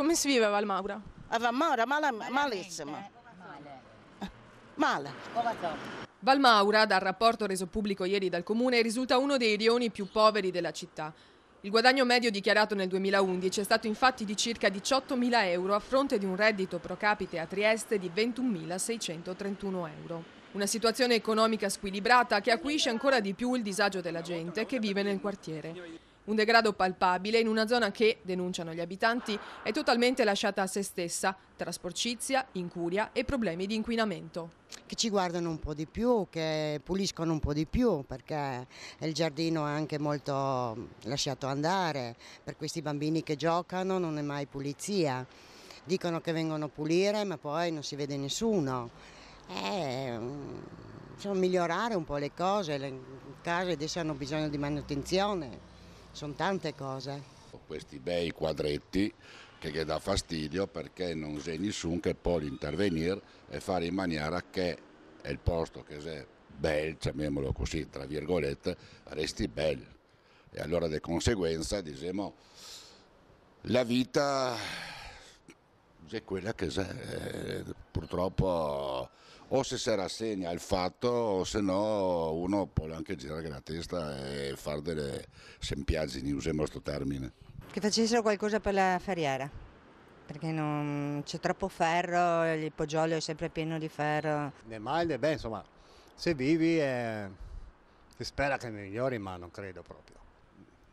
Come si vive a Valmaura? A Valmaura male, malissimo. Male. Valmaura, dal rapporto reso pubblico ieri dal comune, risulta uno dei rioni più poveri della città. Il guadagno medio dichiarato nel 2011 è stato infatti di circa 18.000 euro a fronte di un reddito pro capite a Trieste di 21.631 euro. Una situazione economica squilibrata che acuisce ancora di più il disagio della gente che vive nel quartiere. Un degrado palpabile in una zona che, denunciano gli abitanti, è totalmente lasciata a se stessa, tra sporcizia, incuria e problemi di inquinamento. Che ci guardano un po' di più, che puliscono un po' di più, perché il giardino è anche molto lasciato andare, per questi bambini che giocano non è mai pulizia. Dicono che vengono a pulire ma poi non si vede nessuno. Eh, insomma, migliorare un po' le cose, le case adesso hanno bisogno di manutenzione sono tante cose. Questi bei quadretti che, che dà fastidio perché non c'è nessuno che può intervenire e fare in maniera che il posto che è bel, chiamiamolo così, tra virgolette, resti bel. E allora di conseguenza, diciamo, la vita è quella che è, purtroppo o se si rassegna al fatto o se no uno può anche girare la testa e fare delle sempiaggini, usiamo questo termine. Che facessero qualcosa per la ferriera, perché non, c'è troppo ferro, il poggiolo è sempre pieno di ferro. Ne male, beh insomma, se vivi eh, si spera che migliori ma non credo proprio.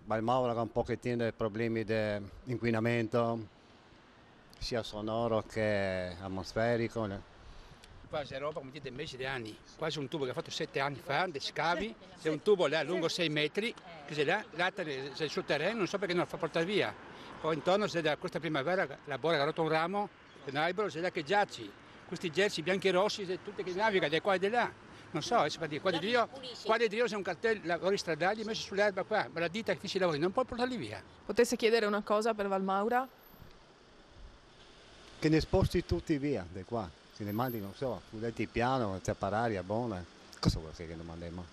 Balmaura ha un pochettino di problemi di inquinamento, sia sonoro che atmosferico Qua c'è roba come dite mesi di anni, quasi un tubo che ha fatto sette anni fa, dei scavi, c'è un tubo là lungo sei metri, che c'è là, l'altro c'è sul terreno, non so perché non lo fa portare via. Poi intorno c'è da questa primavera la Bora ha rotto un ramo, un albero, c'è là che giaci, questi gersi bianchi e rossi, tutte che navigano di qua e di là. Non so, eh, dire, qua di Dio, qua di Dio c'è un cartello, lavori stradali messo sull'erba qua, ma la ditta che fissi i lavori non può portarli via. Potesse chiedere una cosa per Valmaura? Che ne sposti tutti via, di qua se ne mandi, non so, fuletti piano, c'è per aria buona, cosa vuol dire che non mandiamo?